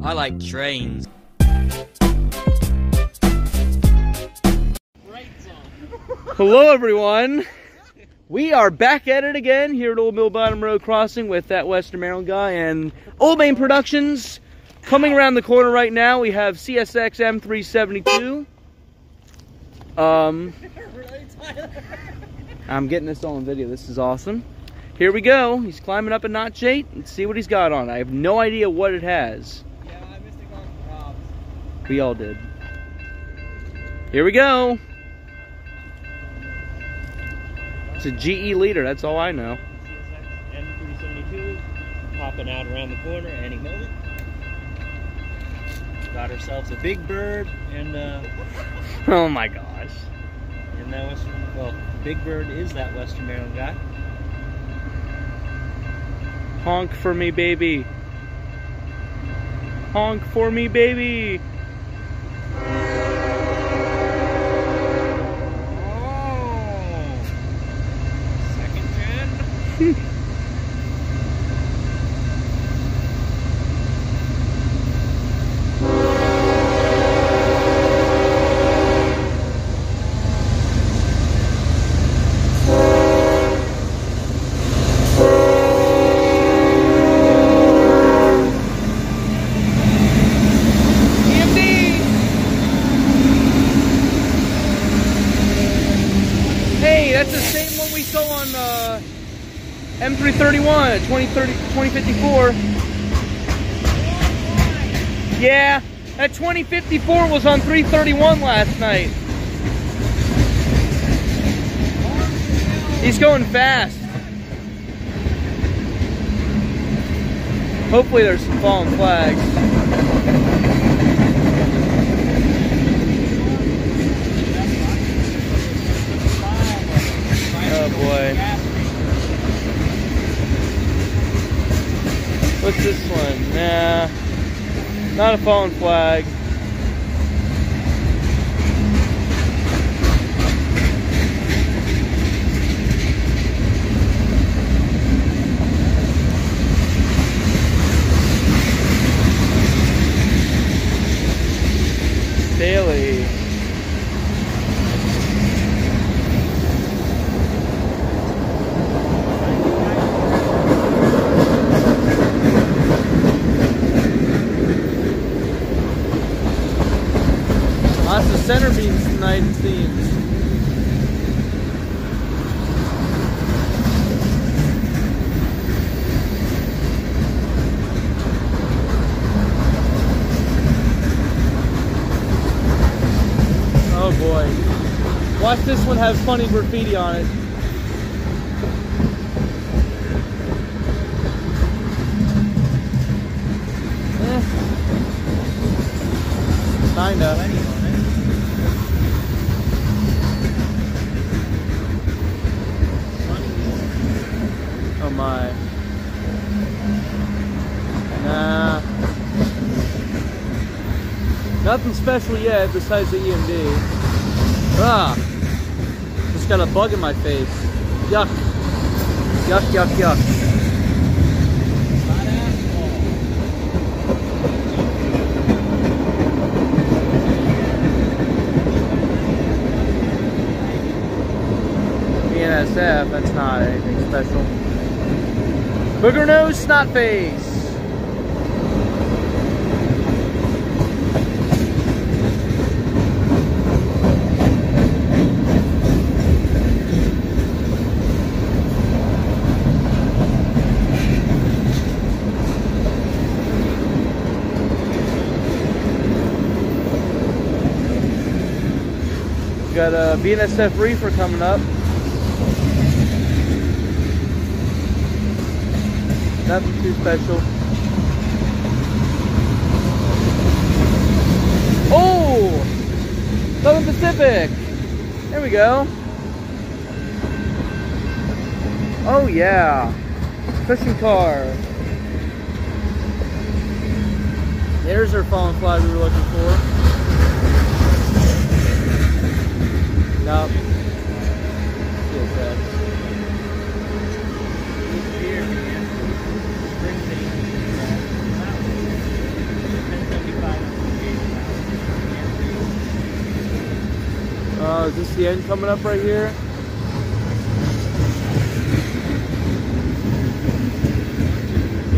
I like trains. Hello, everyone. We are back at it again here at Old Mill Bottom Road Crossing with that Western Maryland guy and Old Main Productions. Coming around the corner right now, we have CSX M372. Um, I'm getting this all on video. This is awesome. Here we go. He's climbing up a notch eight. Let's see what he's got on. I have no idea what it has. We all did. Here we go. It's a GE leader. That's all I know. M372 popping out around the corner any moment. Got ourselves a big bird and uh, Oh my gosh. and that Western well, Big Bird is that Western Maryland guy. Honk for me, baby. Honk for me, baby. That's the same one we saw on uh, M331 2030 2054. Yeah, that 2054 was on 331 last night. He's going fast. Hopefully there's some fallen flags. Oh boy. What's this one? Nah. Not a fallen flag. Daily. Lots of center beams tonight. Oh boy. Watch this one have funny graffiti on it. Eh. Kinda. Oh my. Nah. Nothing special yet besides the EMD. Ah. Just got a bug in my face. Yuck. Yuck, yuck, yuck. BNSF, that's not anything special. Booger nose, snot face. Got uh, a BNSF reefer coming up. Nothing too special. Oh! Southern Pacific! There we go. Oh yeah. Cushion car. There's our fallen flag we were looking for. Nope. Feels bad. Uh, is this the end coming up right here?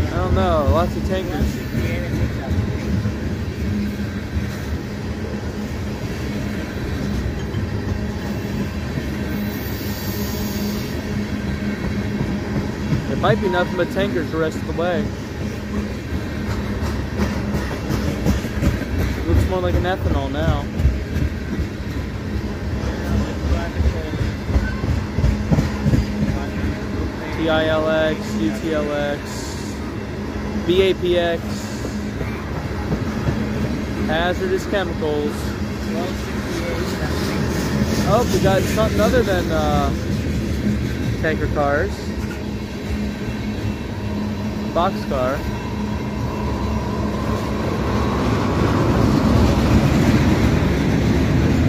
I don't know, lots of tankers. Might be nothing but tankers the rest of the way. Looks more like an ethanol now. TILX, UTLX, BAPX, hazardous chemicals. Oh, we got something other than uh, tanker cars. Boxcar.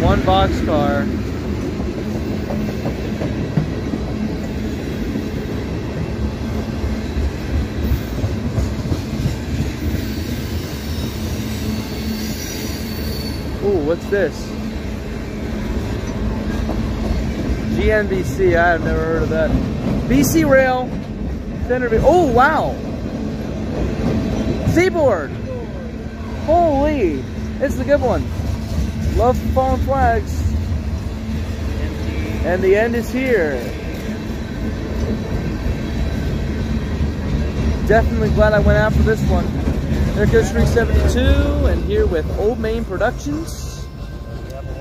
One boxcar. Ooh, what's this? GNBC, I have never heard of that. BC Rail, Centerville. Oh, wow. Seaboard. Holy, it's a good one. Love fallen flags. And the end is here. Definitely glad I went out for this one. There goes 372, and here with Old Main Productions.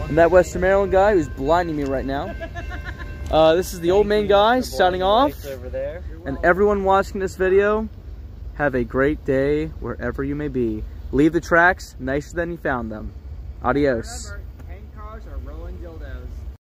And that Western Maryland guy who's blinding me right now. Uh, this is the Old Main guy signing off. And everyone watching this video, have a great day wherever you may be. Leave the tracks nicer than you found them. Adios.